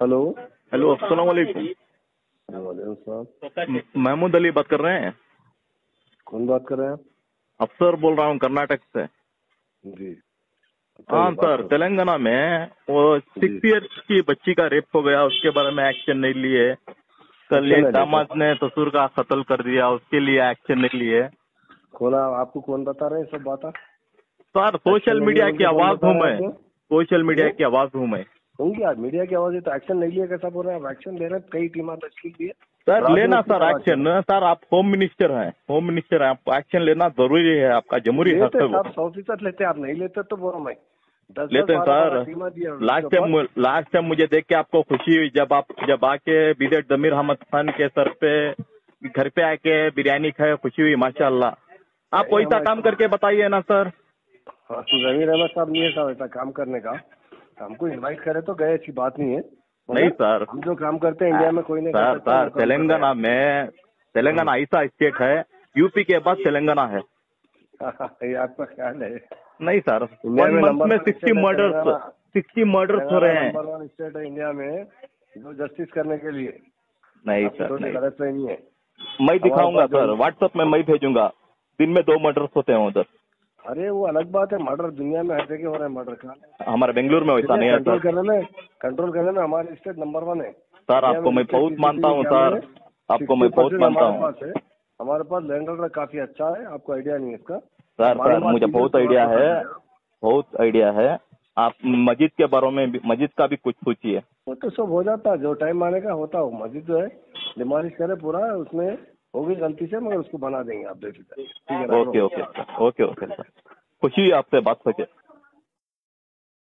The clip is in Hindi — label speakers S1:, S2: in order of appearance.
S1: हेलो।
S2: हेलो अस्सलाम वालेकुम। महमूद अली बात कर रहे हैं?
S1: कौन बात कर रहे हैं
S2: अफसर बोल रहा हूँ कर्नाटक से।
S1: जी।
S2: हाँ सर तेलंगाना में वो सिक्स ईयर्स की बच्ची का रेप हो गया उसके बारे में एक्शन नहीं लिए। कल
S1: Action
S2: एक दामाद ने ससुर का कत्ल कर दिया उसके लिए एक्शन नहीं लिए।
S1: कौन आपको कौन बता रहे हैं सब बात?
S2: सर सोशल मीडिया की आवाज़ हूँ। मैं सोशल मीडिया? की आवाज़ हूँ। मैं
S1: होंगी यार मीडिया की आवाज़ है तो एक्शन नहीं लिया कैसा बोल रहे हैं? आप एक्शन ले रहे हैं कई टीम तश्कील दी है।
S2: सर लेना सर एक्शन सर आप होम मिनिस्टर हैं होम मिनिस्टर हैं आपको एक्शन लेना ज़रूरी है आपका जमहूरी हक है
S1: सौ फ़ीसद लेते आप नहीं लेते तो बोलो मैं।
S2: लेते हैं sir. Last time last time मुझे देख के आपको खुशी हुई जब आप जब आके बिदेट जमीर अहमद खान के सर पे घर पे आके बिरयानी खाए खुशी हुई माशाल्लाह। आप वैसा काम करके बताइए ना सर।
S1: हाँ तो जमीर अहमद साहब नहीं है साहब ऐसा काम करने का। हमको इनवाइट करे तो गए अच्छी बात नहीं है।
S2: नहीं सर
S1: हम जो काम करते हैं इंडिया में कोई नहीं
S2: सर सर तेलंगाना में तेलंगाना ऐसा स्टेट है यूपी के बाद तेलंगाना है।
S1: ये आपका ख्याल है।
S2: नहीं सर
S1: इंडिया
S2: वन
S1: में
S2: मंथ में सिक्सटी
S1: है
S2: मर्डर्स सिक्सटी मर्डर्स हो रहे हैं।
S1: नंबर वन स्टेट है इंडिया में जो जस्टिस करने के लिए।
S2: नहीं सर नहीं।
S1: गलत फहमी है।
S2: मैं दिखाऊँगा सर व्हाट्सएप में मैं भेजूँगा। दिन में दो मर्डर्स होते हैं उधर।
S1: अरे वो अलग बात है मर्डर दुनिया में हर जगह हो रहा है मर्डर का।
S2: हमारे बेंगलुरु में वैसा नहीं है
S1: कंट्रोल करने में कंट्रोल करने में हमारे स्टेट नंबर वन है।
S2: सर आपको
S1: मैं
S2: बहुत मानता हूँ सर। आपको मैं बहुत मानता हूँ।
S1: हमारे पास लैंड ऑर्डर काफ़ी अच्छा है आपको आइडिया नहीं है इसका।
S2: सर सर मुझे बहुत आइडिया है। बहुत आइडिया है। आप मस्जिद के बारे में मस्जिद का भी कुछ पूछिए।
S1: वो तो सब हो जाता है जो टाइम आने का होता हो। मस्जिद जो है डिमोलिश करे पूरा उसमें होगी गलती से मगर उसको बना देंगे आप बेफिक्र।
S2: Okay okay okay okay sir. हुई आपसे बात करके